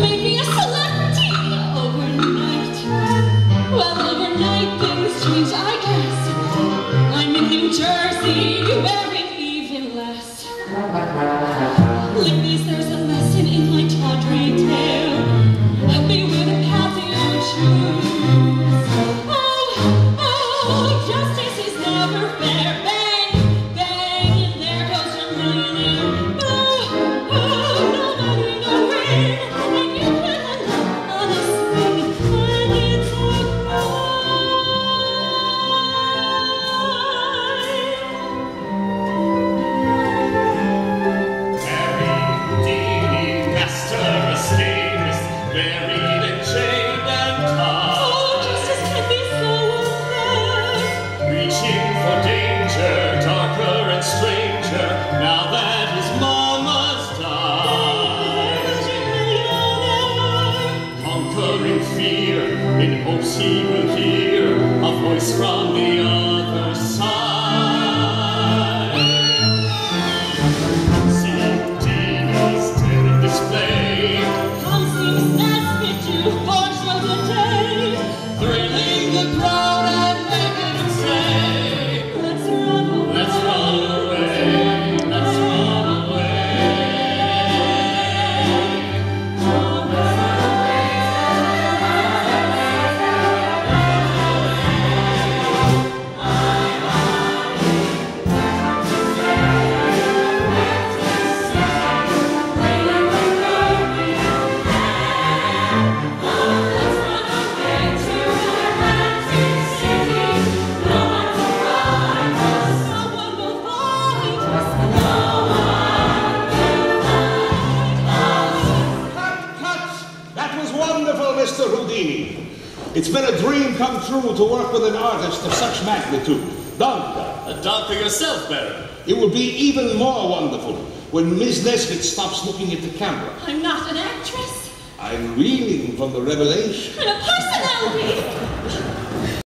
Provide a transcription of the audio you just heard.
made a overnight. Well, overnight things change, I guess. I'm in New Jersey, in hopes he will hear a voice from the other side. See Houdini's daring display, thrilling the crowd wonderful, Mr. Houdini. It's been a dream come true to work with an artist of such magnitude. Dante. Uh, a doctor yourself, Baron. It will be even more wonderful when Miss Nesbit stops looking at the camera. I'm not an actress. I'm reeling from the revelation. I'm a personality.